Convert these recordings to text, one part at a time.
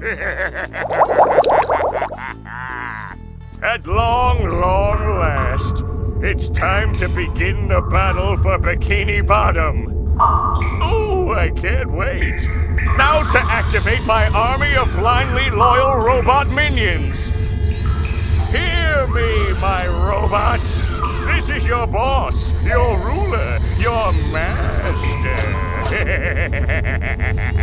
At long, long last, it's time to begin the battle for Bikini Bottom. Ooh, I can't wait. Now to activate my army of blindly loyal robot minions. Hear me, my robots. This is your boss, your ruler, your master.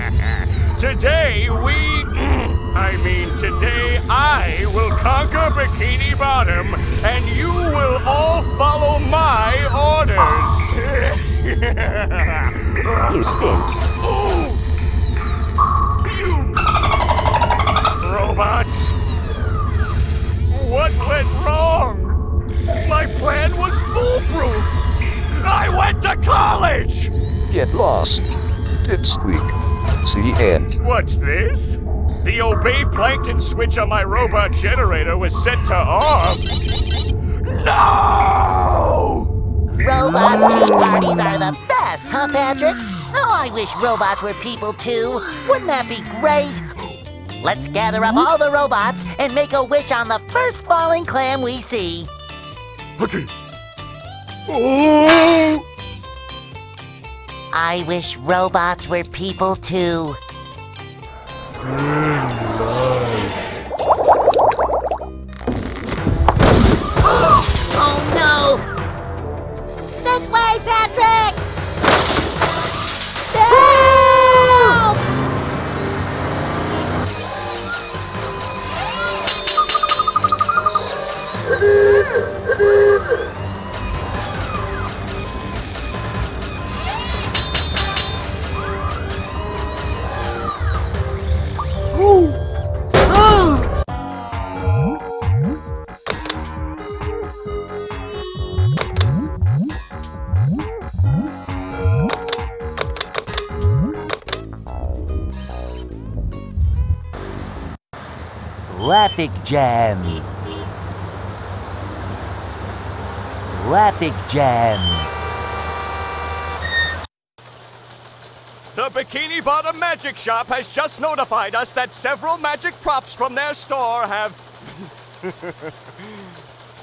today we... I mean, today I will conquer Bikini Bottom, and you will all follow my orders. You stink. Ooh. You robots! What went wrong? My plan was foolproof! I went to college! Get lost. Dipsqueak. The end. What's this? The obey plankton switch on my robot generator was set to off. No! Robot tea parties are the best, huh, Patrick? Oh, I wish robots were people too. Wouldn't that be great? Let's gather up all the robots and make a wish on the first falling clam we see. Okay. Oh! I wish robots were people too. Oh no! This way, Patrick! Jam. Traffic jam. The Bikini Bottom Magic Shop has just notified us that several magic props from their store have.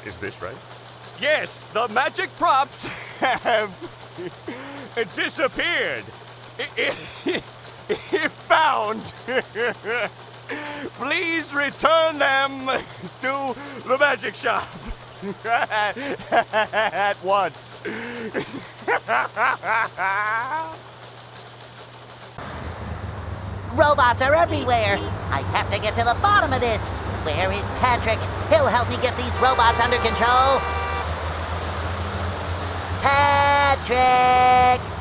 Is this right? Yes, the magic props have disappeared. If found, please return them to the magic shop at once. Robots are everywhere. I have to get to the bottom of this. Where is Patrick? He'll help me get these robots under control. Patrick!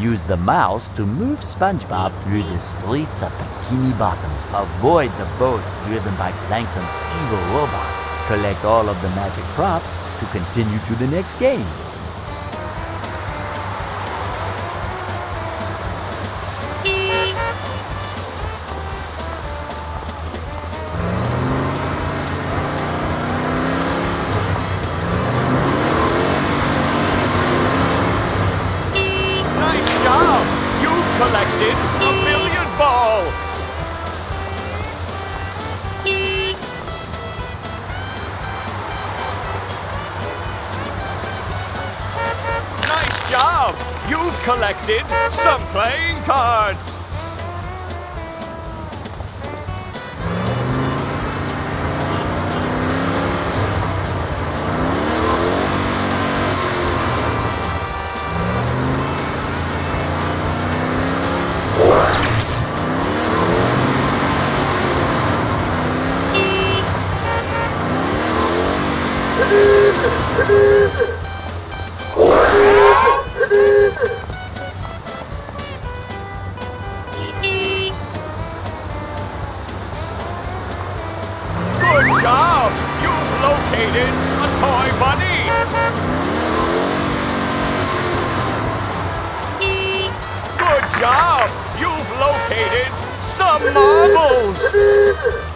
Use the mouse to move SpongeBob through the streets of Bikini Bottom. Avoid the boats driven by Plankton's evil robots. Collect all of the magic props to continue to the next game. Job! You've located some marbles!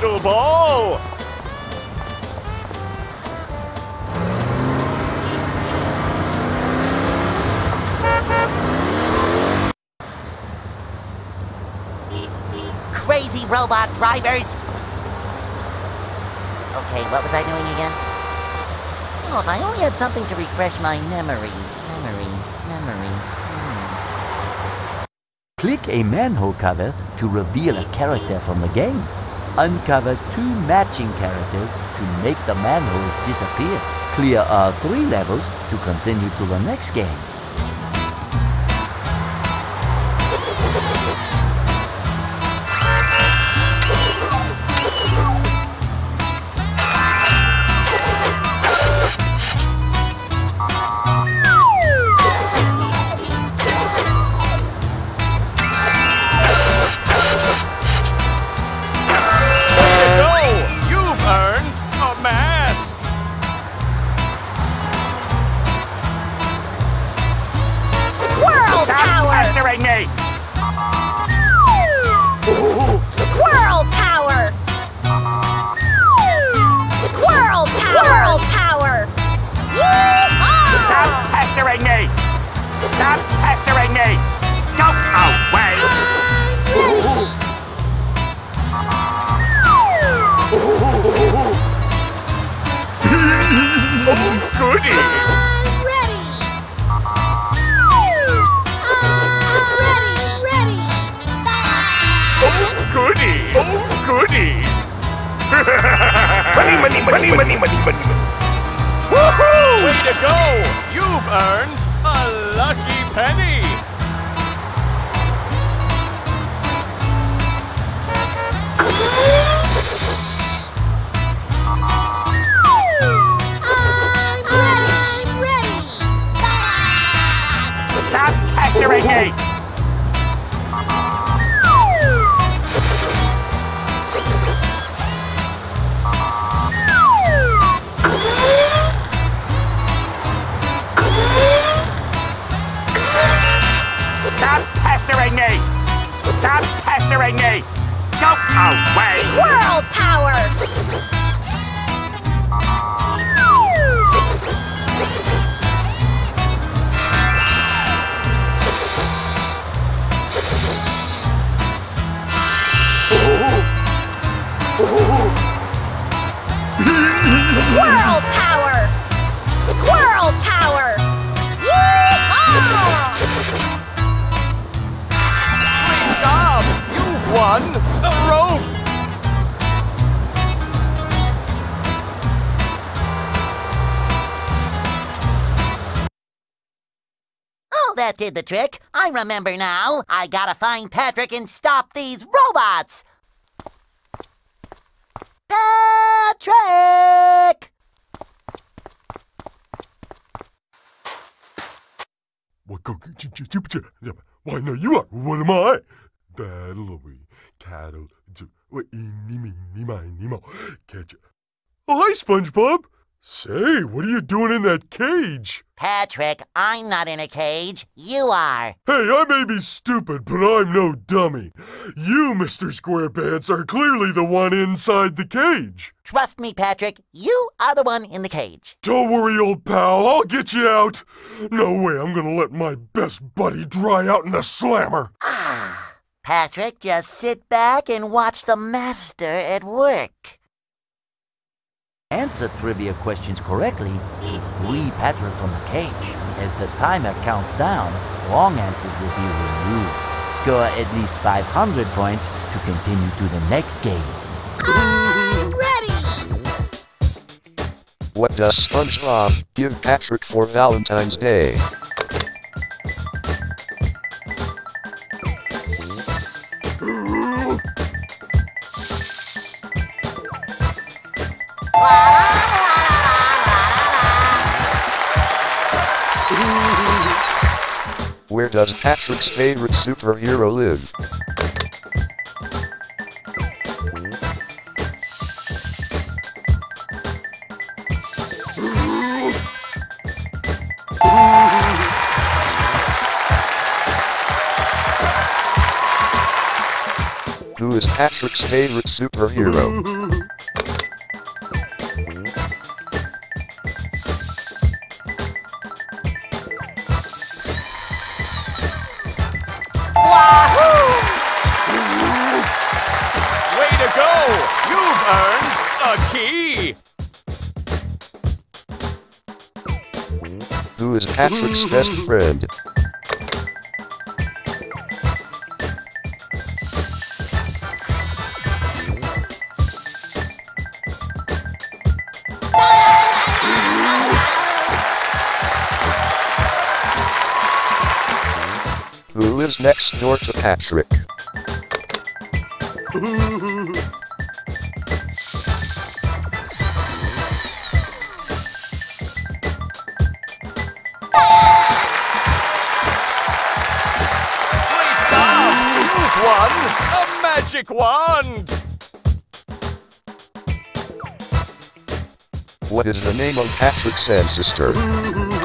crystal ball! Crazy robot drivers! Okay, what was I doing again? Oh, if I only had something to refresh my memory. Memory, memory. Hmm. Click a manhole cover to reveal a character from the game. Uncover two matching characters to make the manhole disappear. Clear all three levels to continue to the next game. Pestering me! Squirrel power! Squirrel power! Squirrel power! Stop pestering me! Stop pestering me! Go away! Oh, goody! money, money, money, money, money, money, money. Woohoo! Way to go! You've earned a lucky penny! I'm ready, ready! Stop pestering me! Pestering me! Stop pestering me! Go away! Squirrel power! Squirrel Oh, that did the trick. I remember now. I gotta find Patrick and stop these robots. Patrick! Why no, you are. What am I? Battle we cattle. What eeny meeny miny mo. Catch. Oh, hi, SpongeBob. Say, what are you doing in that cage? Patrick, I'm not in a cage. You are. Hey, I may be stupid, but I'm no dummy. You, Mr. SquarePants, are clearly the one inside the cage. Trust me, Patrick. You are the one in the cage. Don't worry, old pal. I'll get you out. No way I'm gonna let my best buddy dry out in the slammer. Ah, Patrick, just sit back and watch the master at work. Answer trivia questions correctly to free Patrick from the cage. As the timer counts down, wrong answers will be removed. Score at least 500 points to continue to the next game. I'm ready! What does SpongeBob give Patrick for Valentine's Day? Where does Patrick's favorite superhero live? Who is Patrick's favorite superhero? Go! You've earned a key! Who is Patrick's mm-hmm. best friend? Who lives next door to Patrick? Magic wand! What is the name of Patrick's ancestor?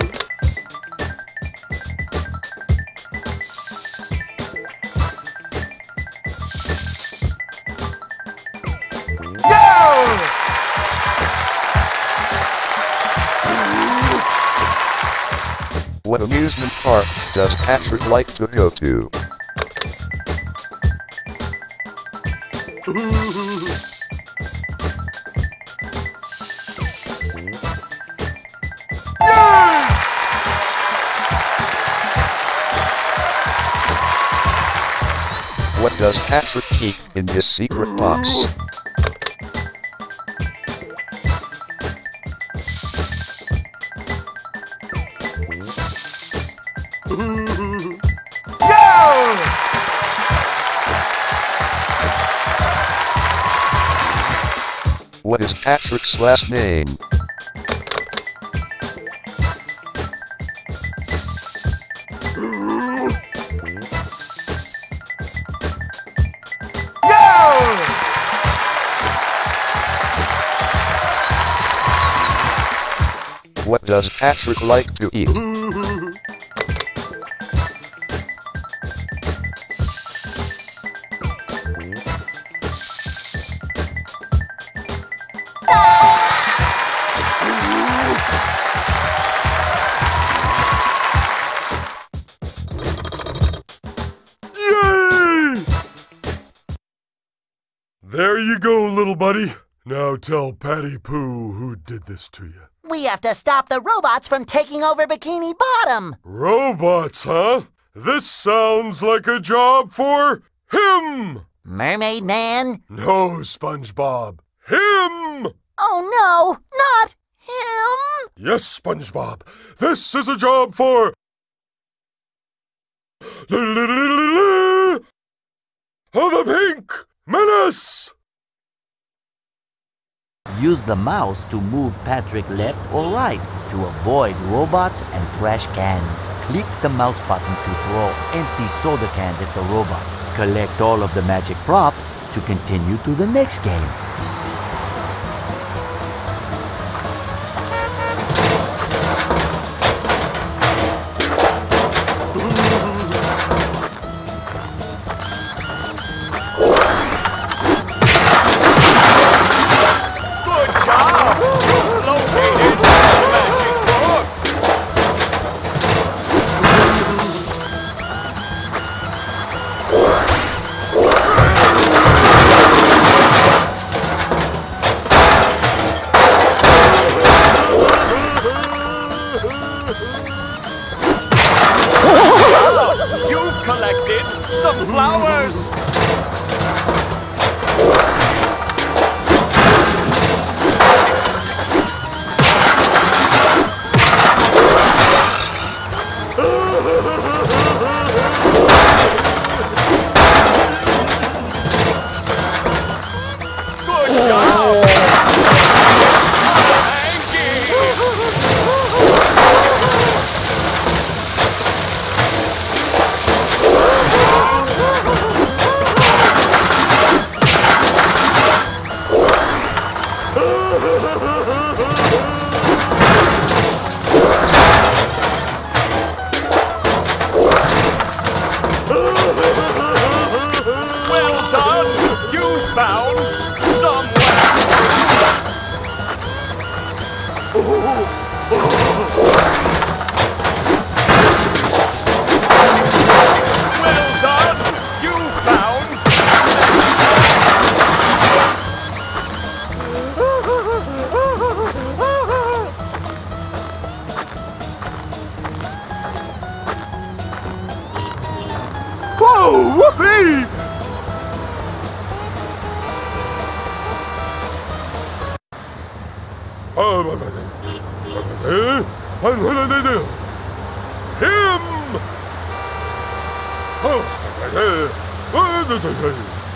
Park does Patrick like to go to? What does Patrick keep in his secret box? Patrick's last name? What does Patrick like to eat? Patty Pooh who did this to you. We have to stop the robots from taking over Bikini Bottom. Robots, huh? This sounds like a job for him! Mermaid Man? No, SpongeBob. Him! Oh no, not him! Yes, SpongeBob. This is a job for. The Pink Menace! Use the mouse to move Patrick left or right to avoid robots and trash cans. Click the mouse button to throw empty soda cans at the robots. Collect all of the magic props to continue to the next game.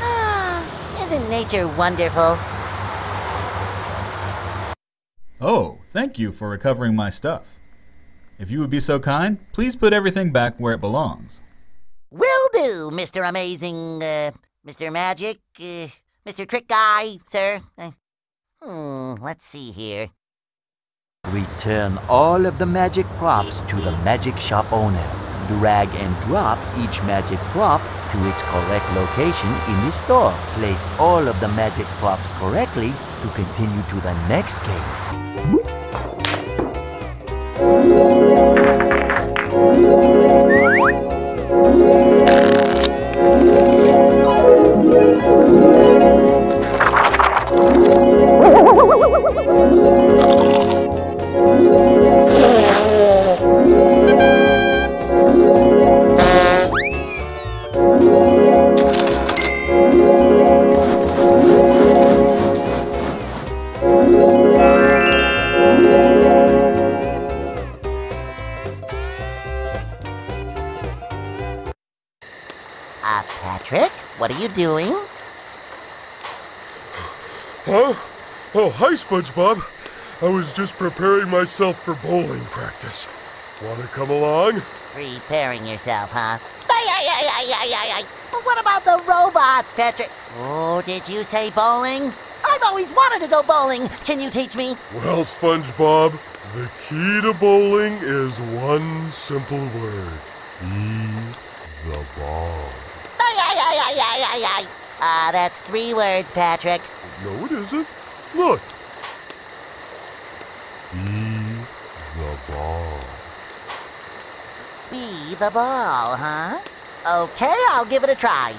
Ah, isn't nature wonderful? Oh, thank you for recovering my stuff. If you would be so kind, please put everything back where it belongs. Will do, Mr. Amazing, uh, Mr. Magic, uh, Mr. Trick Guy, sir. Uh, hmm, let's see here. Return all of the magic props to the magic shop owner. Drag and drop each magic prop to its correct location in the store. Place all of the magic props correctly to continue to the next game. Huh? Oh, hi, SpongeBob. I was just preparing myself for bowling practice. Wanna come along? Preparing yourself, huh? Ay, ay, ay, ay, ay, ay, ay. But what about the robots, Patrick? Oh, did you say bowling? I've always wanted to go bowling. Can you teach me? Well, SpongeBob, the key to bowling is one simple word. Eat the ball. Ay, ay, ay, ay, ay, ay, ay. Ah, that's three words, Patrick. No, it isn't. Look. Eat the ball. Be the ball, huh? Okay, I'll give it a try.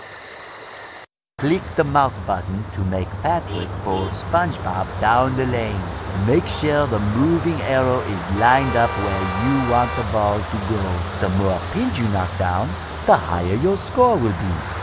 Click the mouse button to make Patrick pull SpongeBob down the lane. Make sure the moving arrow is lined up where you want the ball to go. The more pins you knock down, the higher your score will be.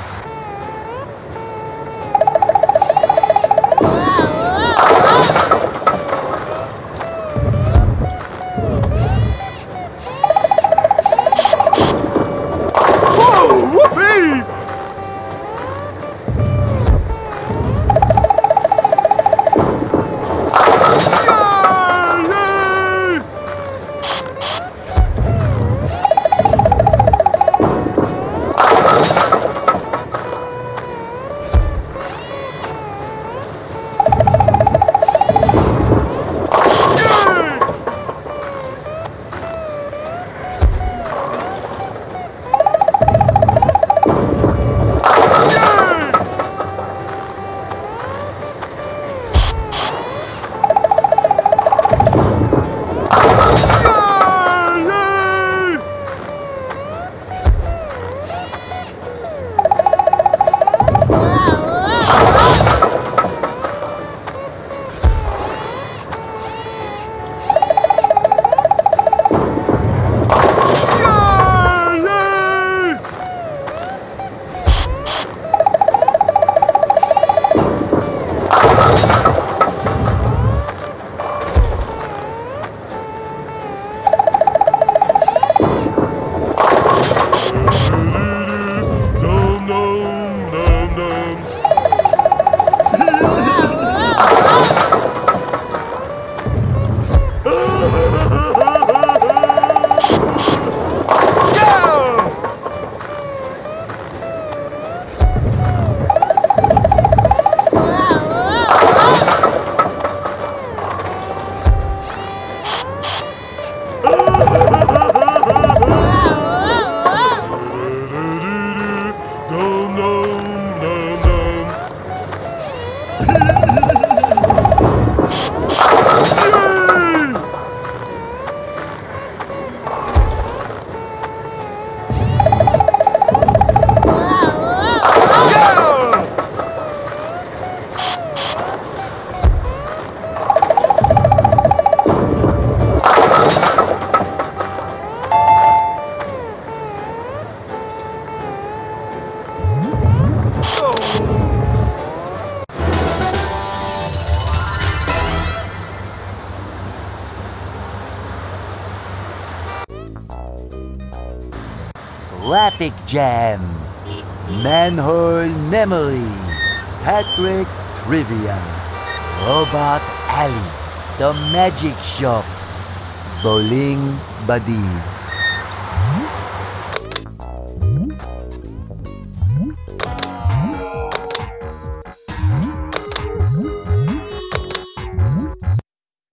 Oh! Jam, Manhole Memory, Patrick Trivia, Robot Alley, The Magic Shop, Bowling Buddies.